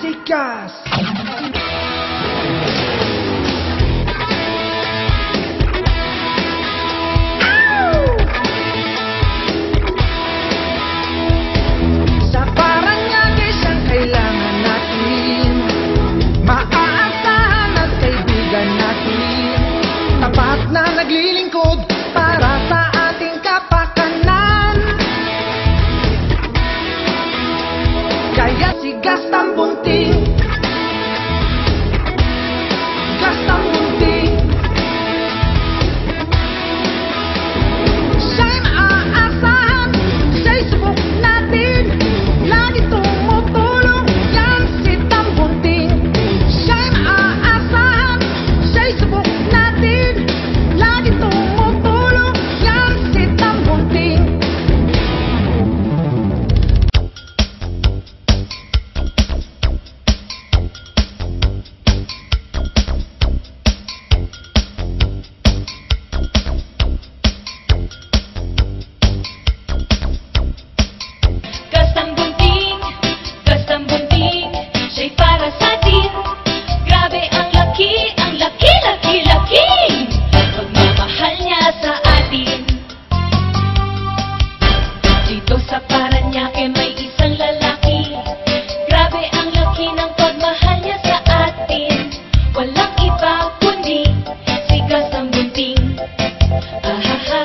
Chicas. naglilingkod para sa ating kapakanan. Kaya sigas ang bunting kapatid Grabe ang laki, ang laki, laki, laki. Pagmamahal niya sa atin. Dito sa Paranaque may isang lalaki. Grabe ang laki ng pagmahal sa atin. Walang iba kundi si Kasambunting Ahaha